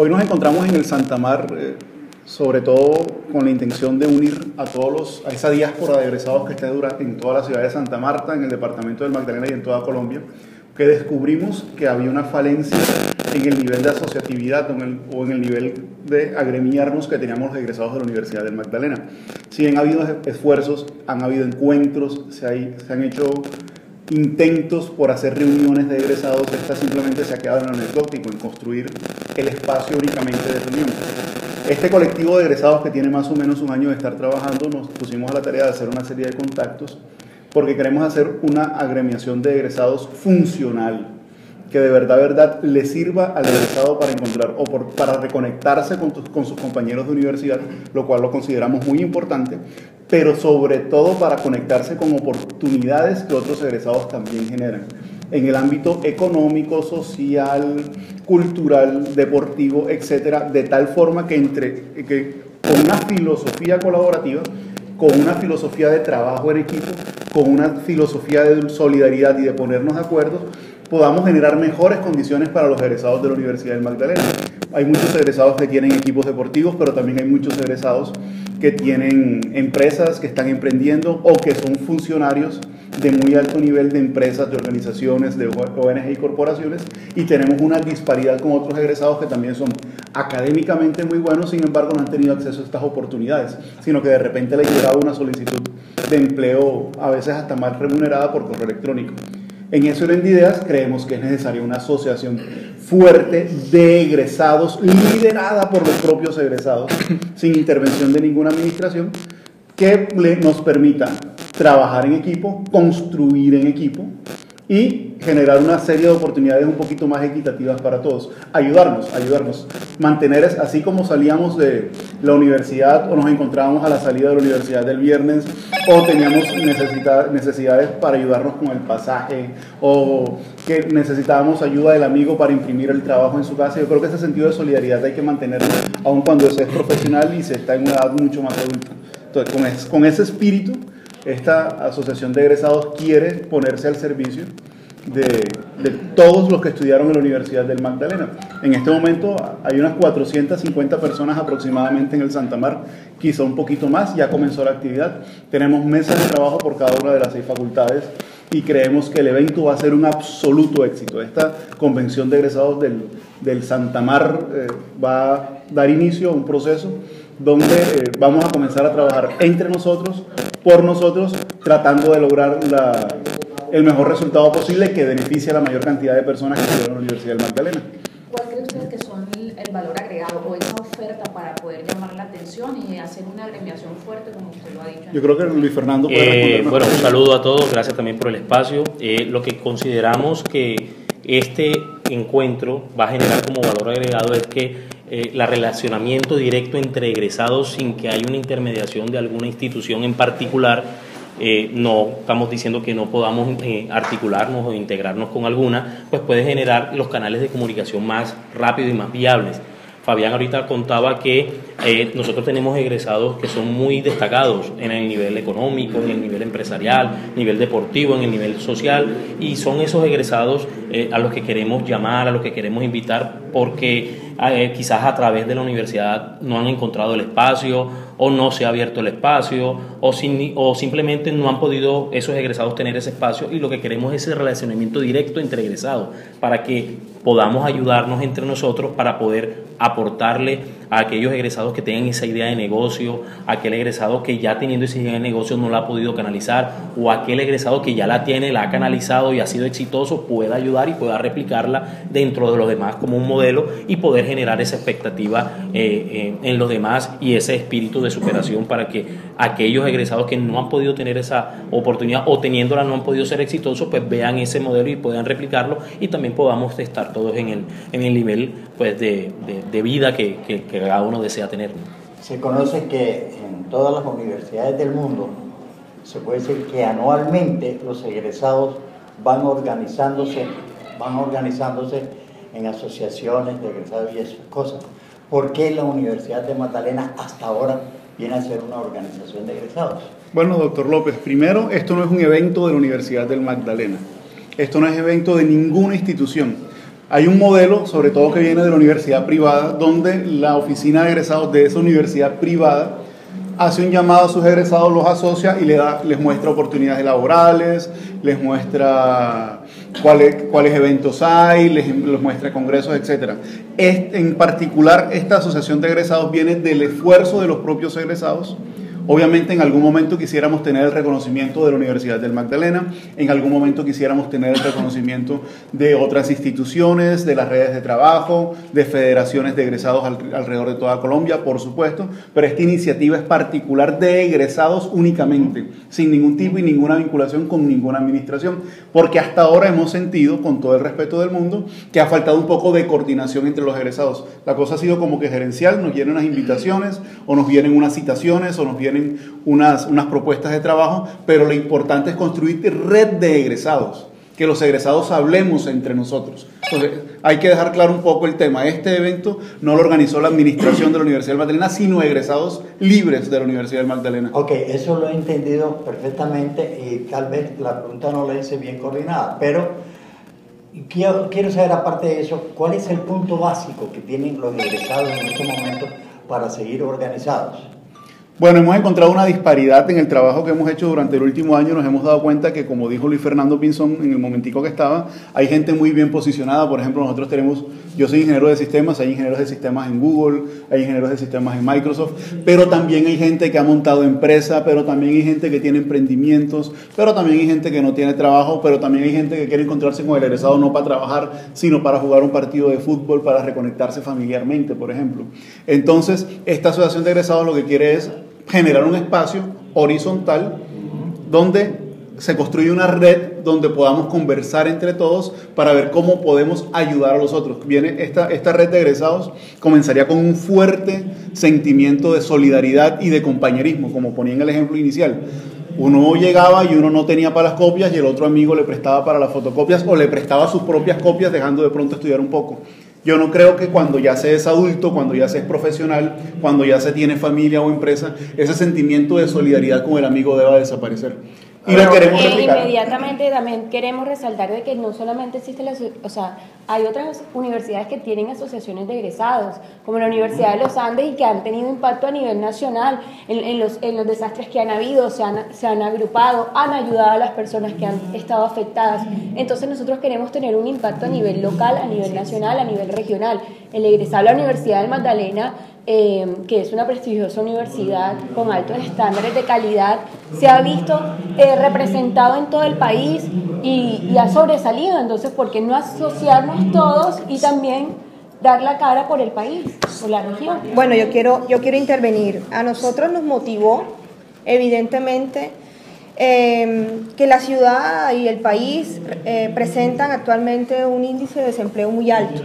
Hoy nos encontramos en el Santa Mar, eh, sobre todo con la intención de unir a todos los, a esa diáspora de egresados que está en toda la ciudad de Santa Marta, en el departamento del Magdalena y en toda Colombia, que descubrimos que había una falencia en el nivel de asociatividad o en el, nivel de agremiarnos que teníamos los egresados de la Universidad del Magdalena. Si bien ha habido esfuerzos, han habido encuentros, se, se han hecho intentos por hacer reuniones de egresados, esta simplemente se ha quedado en lo anecdótico, en construir el espacio únicamente de reunión. Este colectivo de egresados que tiene más o menos un año de estar trabajando, nos pusimos a la tarea de hacer una serie de contactos porque queremos hacer una agremiación de egresados funcional, que de verdad, verdad, le sirva al egresado para encontrar o para reconectarse con, con sus compañeros de universidad, lo cual lo consideramos muy importante, pero sobre todo para conectarse con oportunidades que otros egresados también generan en el ámbito económico, social, cultural, deportivo, etcétera, de tal forma que entre que con una filosofía colaborativa, con una filosofía de trabajo en equipo, con una filosofía de solidaridad y de ponernos de acuerdo, podamos generar mejores condiciones para los egresados de la Universidad del Magdalena. Hay muchos egresados que tienen equipos deportivos, pero también hay muchos egresados que tienen empresas que están emprendiendo o que son funcionarios de muy alto nivel de empresas, de organizaciones, de ONG y corporaciones, y tenemos una disparidad con otros egresados que también son académicamente muy buenos, sin embargo no han tenido acceso a estas oportunidades, sino que de repente les llegado una solicitud de empleo, a veces hasta mal remunerada por correo electrónico. En eso de Ideas creemos que es necesaria una asociación fuerte de egresados, liderada por los propios egresados, sin intervención de ninguna administración, que nos permita trabajar en equipo, construir en equipo y generar una serie de oportunidades un poquito más equitativas para todos. Ayudarnos, ayudarnos. Mantener, así como salíamos de la universidad o nos encontrábamos a la salida de la universidad del viernes o teníamos necesidades para ayudarnos con el pasaje o que necesitábamos ayuda del amigo para imprimir el trabajo en su casa. Yo creo que ese sentido de solidaridad hay que mantenerlo aun cuando se es profesional y se está en una edad mucho más adulta. Entonces, con, ese espíritu, esta asociación de egresados quiere ponerse al servicio de, todos los que estudiaron en la Universidad del Magdalena. En este momento hay unas 450 personas aproximadamente en el Santa Mar, quizá un poquito más, ya comenzó la actividad. Tenemos mesas de trabajo por cada una de las seis facultades y creemos que el evento va a ser un absoluto éxito. Esta convención de egresados del, del Santa Mar eh, va a dar inicio a un proceso donde eh, vamos a comenzar a trabajar entre nosotros, por nosotros, tratando de lograr la, el mejor resultado posible que beneficie a la mayor cantidad de personas que estudian en la Universidad del Magdalena. ¿Cuál cree usted que son el valor agregado o esa oferta para poder llamar la atención y hacer una agremiación fuerte, como usted lo ha dicho? Yo creo que Luis Fernando puede eh, Bueno, un saludo a todos, gracias también por el espacio. Eh, lo que consideramos que este encuentro va a generar como valor agregado es que eh, la relacionamiento directo entre egresados sin que haya una intermediación de alguna institución en particular. Eh, no estamos diciendo que no podamos eh, articularnos o integrarnos con alguna, pues puede generar los canales de comunicación más rápidos y más viables. Fabián ahorita contaba que eh, nosotros tenemos egresados que son muy destacados en el nivel económico, en el nivel empresarial, nivel deportivo, en el nivel social, y son esos egresados a los que queremos llamar, a los que queremos invitar, porque eh, quizás a través de la universidad no han encontrado el espacio o no se ha abierto el espacio o, o simplemente no han podido esos egresados tener ese espacio y lo que queremos es ese relacionamiento directo entre egresados para que podamos ayudarnos entre nosotros para poder aportarle a aquellos egresados que tengan esa idea de negocio, a aquel egresado que ya teniendo esa idea de negocio no la ha podido canalizar, o aquel egresado que ya la tiene, la ha canalizado y ha sido exitoso, pueda ayudar y pueda replicarla dentro de los demás como un modelo y poder generar esa expectativa eh, eh, en los demás y ese espíritu de superación para que aquellos egresados que no han podido tener esa oportunidad o teniéndola no han podido ser exitosos, pues vean ese modelo y puedan replicarlo y también podamos estar todos en el, en el nivel pues, de, de, vida que, que, que cada uno desea tener. Se conoce que en todas las universidades del mundo se puede decir que anualmente los egresados van organizándose, van organizándose en asociaciones de egresados y esas cosas. ¿Por qué la Universidad de Magdalena hasta ahora viene a ser una organización de egresados? Bueno, doctor López, primero, esto no es un evento de la Universidad del Magdalena. Esto no es evento de ninguna institución Hay un modelo, sobre todo que viene de la universidad privada, donde la oficina de egresados de esa universidad privada hace un llamado a sus egresados, los asocia y les, muestra oportunidades laborales, les muestra cuáles, cuáles eventos hay, les, les muestra congresos, etc. en particular, esta asociación de egresados viene del esfuerzo de los propios egresados Obviamente en algún momento quisiéramos tener el reconocimiento de la Universidad del Magdalena, en algún momento quisiéramos tener el reconocimiento de otras instituciones, de las redes de trabajo, de federaciones de egresados alrededor de toda Colombia, por supuesto, pero esta iniciativa es particular de egresados únicamente, sin ningún tipo y ninguna vinculación con ninguna administración, porque hasta ahora hemos sentido, con todo el respeto del mundo, que ha faltado un poco de coordinación entre los egresados. La cosa ha sido como que gerencial, nos vienen unas invitaciones o nos vienen unas citaciones o nos vienen unas, unas propuestas de trabajo, pero lo importante es construir red de egresados, que los egresados hablemos entre nosotros. Entonces, hay que dejar claro un poco el tema. Este evento no lo organizó la administración de la Universidad del Magdalena, sino egresados libres de la Universidad del Magdalena. Ok, eso lo he entendido perfectamente y tal vez la pregunta no la hice bien coordinada, pero quiero, quiero saber aparte de eso, ¿cuál es el punto básico que tienen los egresados en este momento para seguir organizados? Bueno, hemos encontrado una disparidad en el trabajo que hemos hecho durante el último año. Nos hemos dado cuenta que, como dijo Luis Fernando Pinzón en el momentico que estaba, hay gente muy bien posicionada. Por ejemplo, nosotros tenemos, yo soy ingeniero de sistemas, hay ingenieros de sistemas en Google, hay ingenieros de sistemas en Microsoft, pero también hay gente que ha montado empresa, pero también hay gente que tiene emprendimientos, pero también hay gente que no tiene trabajo, pero también hay gente que quiere encontrarse con el egresado no para trabajar, sino para jugar un partido de fútbol, para reconectarse familiarmente, por ejemplo. Entonces, esta asociación de egresados lo que quiere es generar un espacio horizontal donde se construye una red donde podamos conversar entre todos para ver cómo podemos ayudar a los otros. Viene esta, esta red de egresados, comenzaría con un fuerte sentimiento de solidaridad y de compañerismo, como ponía en el ejemplo inicial. Uno llegaba y uno no tenía para las copias y el otro amigo le prestaba para las fotocopias o le prestaba sus propias copias dejando de pronto estudiar un poco. Yo no creo que cuando ya se es adulto, cuando ya se es profesional, cuando ya se tiene familia o empresa, ese sentimiento de solidaridad con el amigo deba desaparecer. Y lo queremos Inmediatamente también queremos resaltar de que no solamente existe la, o sea, hay otras universidades que tienen asociaciones de egresados, como la Universidad de los Andes y que han tenido impacto a nivel nacional en, los, en los desastres que han habido, se han, se han agrupado, han ayudado a las personas que han estado afectadas. Entonces nosotros queremos tener un impacto a nivel local, a nivel nacional, a nivel regional. El egresado de la Universidad del Magdalena Em, que es una prestigiosa universidad con altos estándares de calidad, se ha visto eh, representado en todo el país y, ha sobresalido. Entonces, ¿por qué no asociarnos todos y también dar la cara por el país, por la región? Bueno, yo quiero, yo quiero intervenir. A nosotros nos motivó, evidentemente, em, que la ciudad y el país eh, presentan actualmente un índice de desempleo muy alto.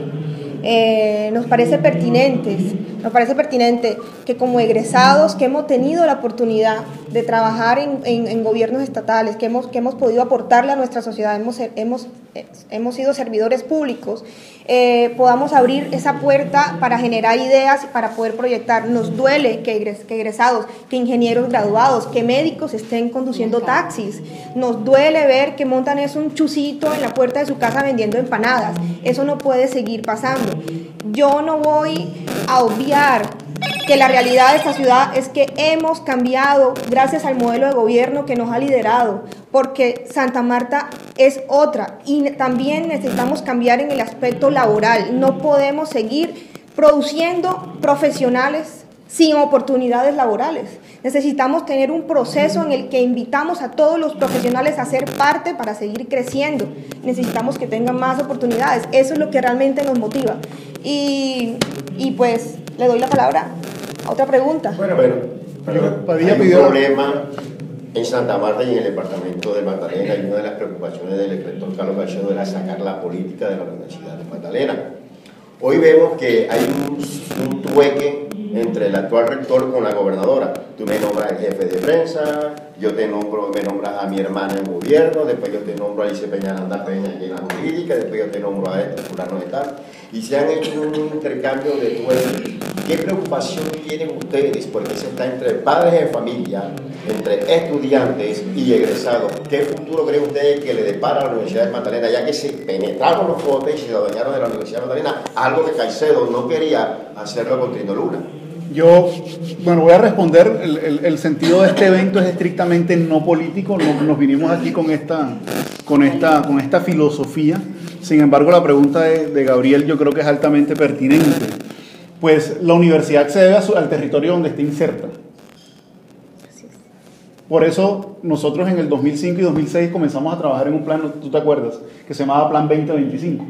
Eh, nos parece pertinente, nos parece pertinente que como egresados que hemos tenido la oportunidad de trabajar en, en, gobiernos estatales, que hemos, que hemos podido aportarle a nuestra sociedad, hemos, hemos, hemos sido servidores públicos, eh, podamos abrir esa puerta para generar ideas, para poder proyectar. Nos duele que, que egresados, que ingenieros graduados, que médicos estén conduciendo taxis. Nos duele ver que montan eso un chusito en la puerta de su casa vendiendo empanadas. Eso no puede seguir pasando. Yo no voy a obviar que la realidad de esta ciudad es que hemos cambiado gracias al modelo de gobierno que nos ha liderado, porque Santa Marta es otra y también necesitamos cambiar en el aspecto laboral. No podemos seguir produciendo profesionales sin oportunidades laborales. Necesitamos tener un proceso en el que invitamos a todos los profesionales a ser parte para seguir creciendo. Necesitamos que tengan más oportunidades. Eso es lo que realmente nos motiva. Y, y pues le doy la palabra a otra pregunta. Bueno, bueno, hay un problema en Santa Marta y en el departamento de Magdalena y una de las preocupaciones del rector Carlos Gallardo era sacar la política de la Universidad de Magdalena. Hoy vemos que hay un, un trueque entre el actual rector con la gobernadora. Tú me nombras el jefe de prensa, yo te nombro, me nombras a mi hermana en gobierno, después yo te nombro a Alice Peñaranda Peña en la jurídica, después yo te nombro a este, fulano de tal, y se han hecho un intercambio de tuercas. ¿Qué preocupación tienen ustedes? Porque se está entre padres de familia, entre estudiantes y egresados. ¿Qué futuro creen ustedes que le depara a la Universidad de Magdalena, ya que se penetraron los votos y se adueñaron de la Universidad de Magdalena? Algo que Caicedo no quería hacerlo con Trino Luna. Yo, bueno, voy a responder. El, sentido de este evento es estrictamente no político. Nos, vinimos aquí con esta, con, esta, con esta filosofía. Sin embargo, la pregunta de, Gabriel yo creo que es altamente pertinente. Pues la universidad accede al territorio donde está inserta. Por eso nosotros en el 2005 y 2006 comenzamos a trabajar en un plan, tú te acuerdas, que se llamaba Plan 2025,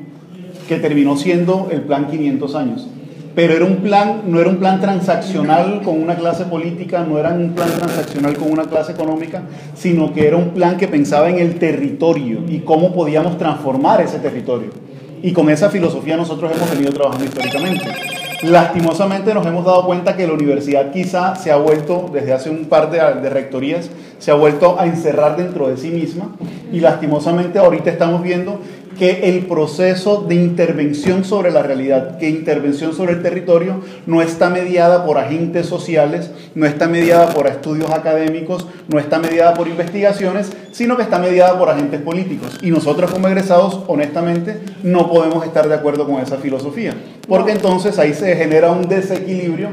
que terminó siendo el Plan 500 años pero era un plan, no era un plan transaccional con una clase política, no era un plan transaccional con una clase económica, sino que era un plan que pensaba en el territorio y cómo podíamos transformar ese territorio. Y con esa filosofía nosotros hemos venido trabajando históricamente. Lastimosamente nos hemos dado cuenta que la universidad quizá se ha vuelto, desde hace un par de, de, rectorías, se ha vuelto a encerrar dentro de sí misma. Y lastimosamente ahorita estamos viendo que el proceso de intervención sobre la realidad, que intervención sobre el territorio no está mediada por agentes sociales, no está mediada por estudios académicos, no está mediada por investigaciones, sino que está mediada por agentes políticos. Y nosotros como egresados, honestamente, no podemos estar de acuerdo con esa filosofía, porque entonces ahí se genera un desequilibrio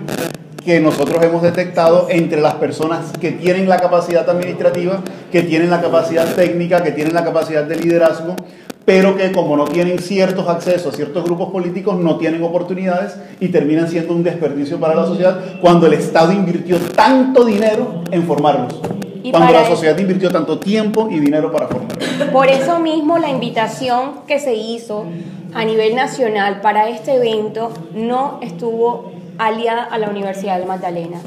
que nosotros hemos detectado entre las personas que tienen la capacidad administrativa, que tienen la capacidad técnica, que tienen la capacidad de liderazgo, pero que como no tienen ciertos accesos a ciertos grupos políticos, no tienen oportunidades y terminan siendo un desperdicio para la sociedad cuando el Estado invirtió tanto dinero en formarlos. cuando la sociedad invirtió tanto tiempo y dinero para formarlos. Por eso mismo la invitación que se hizo a nivel nacional para este evento no estuvo aliada a la Universidad de Magdalena.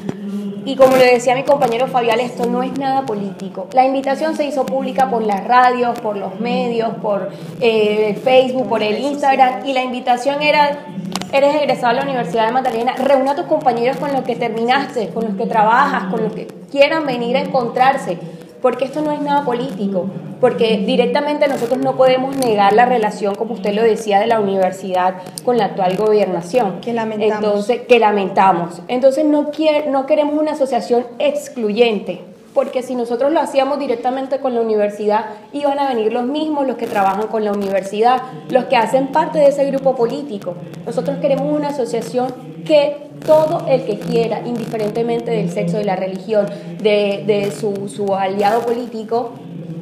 Y como le decía mi compañero Fabián, esto no es nada político. La invitación se hizo pública por las radios, por los medios, por eh, Facebook, por el Instagram, y la invitación era, eres egresado a la Universidad de Magdalena, reúna a tus compañeros con los que terminaste, con los que trabajas, con los que quieran venir a encontrarse porque esto no es nada político, porque directamente nosotros no podemos negar la relación, como usted lo decía, de la universidad con la actual gobernación. Que lamentamos. Entonces, que lamentamos. Entonces no, no queremos una asociación excluyente, porque si nosotros lo hacíamos directamente con la universidad, iban a venir los mismos, los que trabajan con la universidad, los que hacen parte de ese grupo político. Nosotros queremos una asociación que todo el que quiera, indiferentemente del sexo, de la religión, de, su, aliado político,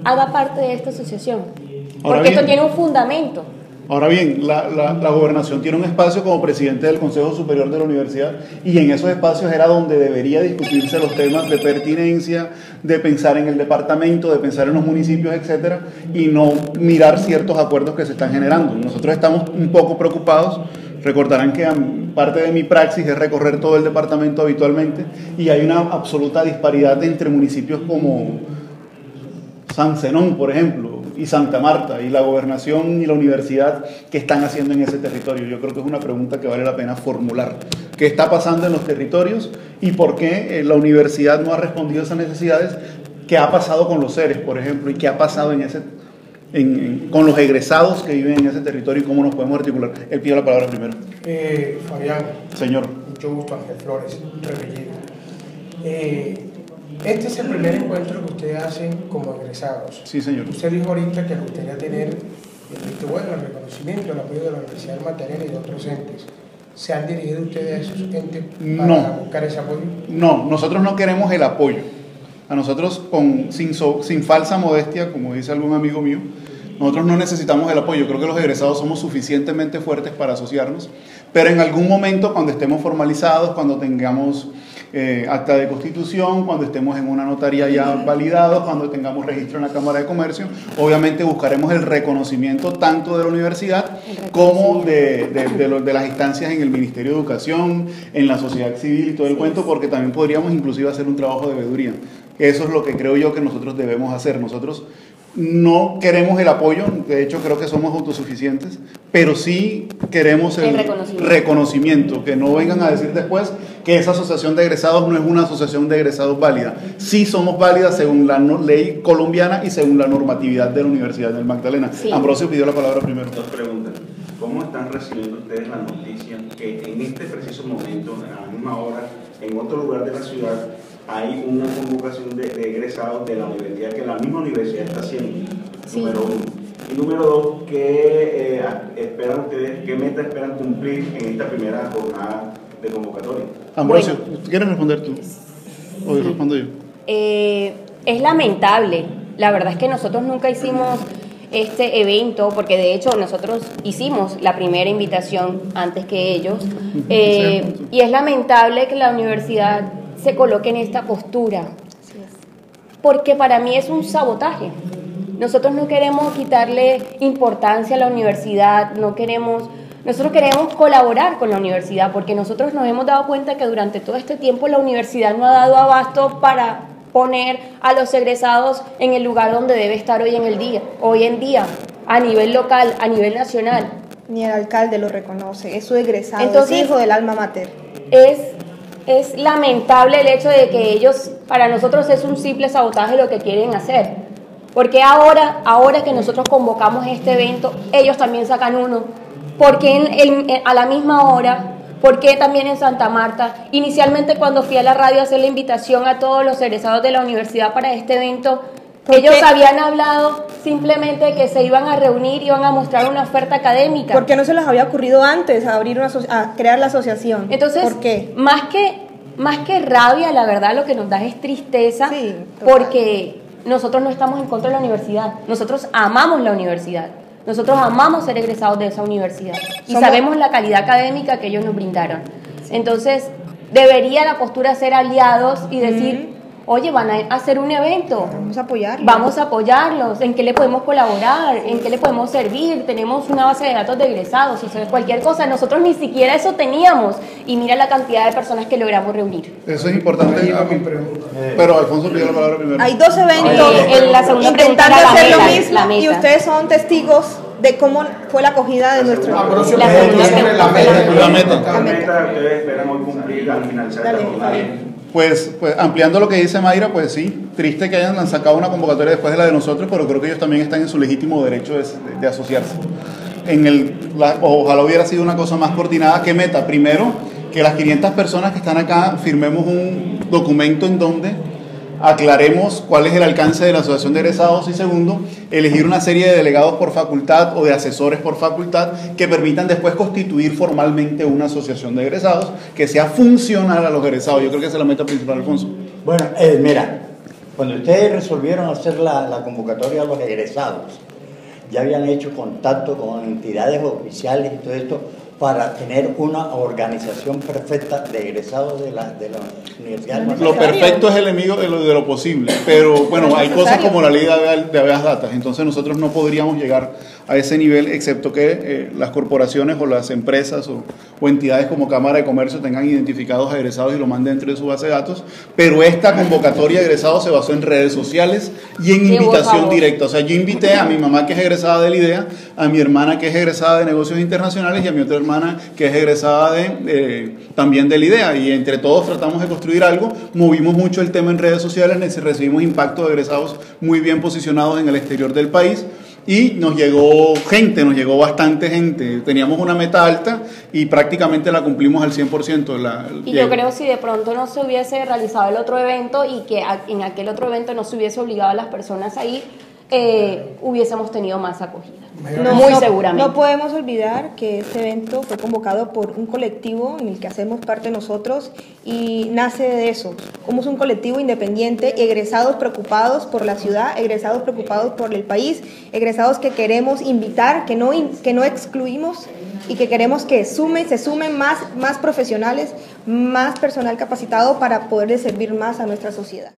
haga parte de esta asociación. porque esto tiene un fundamento. Ahora bien, la, gobernación tiene un espacio como presidente del Consejo Superior de la Universidad y en esos espacios era donde debería discutirse los temas de pertinencia, de pensar en el departamento, de pensar en los municipios, etcétera, y no mirar ciertos acuerdos que se están generando. Nosotros estamos un poco preocupados Recordarán que parte de mi praxis es recorrer todo el departamento habitualmente y hay una absoluta disparidad entre municipios como San Zenón, por ejemplo, y Santa Marta, y la gobernación y la universidad que están haciendo en ese territorio. Yo creo que es una pregunta que vale la pena formular. ¿Qué está pasando en los territorios y por qué eh, la universidad no ha respondido a esas necesidades? ¿Qué ha pasado con los seres, por ejemplo, y qué ha pasado en ese con los egresados que viven en ese territorio y cómo nos podemos articular. Él pide la palabra primero. Eh, Fabián. Señor. Mucho gusto, Ángel Flores, eh, este es el primer encuentro que ustedes hacen como egresados. Sí, señor. Usted dijo ahorita que le gustaría tener el bueno, el reconocimiento, el apoyo de la Universidad de Magdalena y de otros entes. ¿Se han dirigido ustedes a esos entes para buscar ese apoyo? No, nosotros no queremos el apoyo. A nosotros, con, sin, sin falsa modestia, como dice algún amigo mío, nosotros no necesitamos el apoyo. Creo que los egresados somos suficientemente fuertes para asociarnos, pero en algún momento, cuando estemos formalizados, cuando tengamos eh, acta de constitución, cuando estemos en una notaría ya validados, cuando tengamos registro en la Cámara de Comercio, obviamente buscaremos el reconocimiento tanto de la universidad como de, de, las instancias en el Ministerio de Educación, en la sociedad civil y todo el cuento, porque también podríamos inclusive hacer un trabajo de veeduría. Eso es lo que creo yo que nosotros debemos hacer. Nosotros no queremos el apoyo, de hecho creo que somos autosuficientes, pero sí queremos el, reconocimiento. que no vengan a decir después que esa asociación de egresados no es una asociación de egresados válida. Sí somos válidas según la ley colombiana y según la normatividad de la Universidad del Magdalena. Ambrosio pidió la palabra primero. Dos preguntas. ¿Cómo están recibiendo ustedes la noticia que en este preciso momento, a la misma hora, en otro lugar de la ciudad, hay una convocación de, egresados de la universidad que la misma universidad está haciendo, número uno. Y número dos, ¿qué eh, esperan ustedes, qué meta esperan cumplir en esta primera jornada de convocatoria? Ambrosio, ¿quieres responder tú? O respondo yo. Eh, es lamentable. La verdad es que nosotros nunca hicimos este evento, porque de hecho nosotros hicimos la primera invitación antes que ellos, eh, y es lamentable que la universidad se coloque en esta postura. Porque para mí es un sabotaje. Nosotros no queremos quitarle importancia a la universidad, no queremos, nosotros queremos colaborar con la universidad porque nosotros nos hemos dado cuenta que durante todo este tiempo la universidad no ha dado abasto para poner a los egresados en el lugar donde debe estar hoy en el día, hoy en día, a nivel local, a nivel nacional. Ni el alcalde lo reconoce, es su egresado, Entonces, es hijo del alma mater. Es es lamentable el hecho de que ellos, para nosotros es un simple sabotaje lo que quieren hacer. Porque ahora, ahora que nosotros convocamos este evento, ellos también sacan uno. Porque a la misma hora, porque también en Santa Marta, inicialmente cuando fui a la radio a hacer la invitación a todos los egresados de la universidad para este evento, ellos habían hablado simplemente que se iban a reunir y iban a mostrar una oferta académica. ¿Por qué no se les había ocurrido antes a abrir una a crear la asociación? Entonces, ¿por qué? Más que más que rabia, la verdad lo que nos da es tristeza porque nosotros no estamos en contra de la universidad. Nosotros amamos la universidad. Nosotros amamos ser egresados de esa universidad y sabemos la calidad académica que ellos nos brindaron. Entonces, debería la postura ser aliados y decir, oye, van a hacer un evento. Vamos a apoyarlos. Vamos a apoyarlos. ¿En qué le podemos colaborar? ¿En qué le podemos servir? Tenemos una base de datos de egresados. O sea, cualquier cosa. Nosotros ni siquiera eso teníamos. Y mira la cantidad de personas que logramos reunir. Eso es importante. Pero Alfonso pidió la palabra primero. Hay dos eventos en la segunda intentando hacer lo mismo. Y ustedes son testigos de cómo fue la acogida de nuestro la, la, meta. La meta. La meta. Ustedes esperan hoy cumplir al finalizar la pues, pues ampliando lo que dice Mayra, pues sí, triste que hayan sacado una convocatoria después de la de nosotros, pero creo que ellos también están en su legítimo derecho de, asociarse. Ojalá hubiera sido una cosa más coordinada. ¿Qué meta? Primero, que las 500 personas que están acá firmemos un documento en donde aclaremos cuál es el alcance de la asociación de egresados y segundo, elegir una serie de delegados por facultad o de asesores por facultad que permitan después constituir formalmente una asociación de egresados que sea funcional a los egresados. Yo creo que esa es la meta principal, Alfonso. Bueno, eh, mira, cuando ustedes resolvieron hacer la, la convocatoria a los egresados, ya habían hecho contacto con entidades oficiales y todo esto para tener una organización perfecta de egresados de la, de la Universidad. Lo perfecto es el enemigo de lo, de lo posible, pero bueno, hay cosas como la ley de, de habeas datas, entonces nosotros no podríamos llegar a ese nivel, excepto que eh, las corporaciones o las empresas o, entidades como Cámara de Comercio tengan identificados a egresados y lo manden dentro de su base de datos, pero esta convocatoria de egresados se basó en redes sociales y en invitación directa. O sea, yo invité a mi mamá que es egresada de la IDEA, a mi hermana que es egresada de negocios internacionales y a mi otra hermana que es egresada de, eh, también de la IDEA. Y entre todos tratamos de construir algo, movimos mucho el tema en redes sociales, recibimos impacto de egresados muy bien posicionados en el exterior del país y nos llegó gente, nos llegó bastante gente. Teníamos una meta alta y prácticamente la cumplimos al 100%. La, y yo creo si de pronto no se hubiese realizado el otro evento y que en aquel otro evento no se hubiese obligado a las personas a ir, eh, hubiésemos tenido más acogida. No, Muy seguramente. No podemos olvidar que este evento fue convocado por un colectivo en el que hacemos parte nosotros y nace de eso. Somos un colectivo independiente, egresados preocupados por la ciudad, egresados preocupados por el país, egresados que queremos invitar, que no, que no excluimos y que queremos que sumen, se sumen más, más profesionales, más personal capacitado para poder servir más a nuestra sociedad.